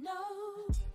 No.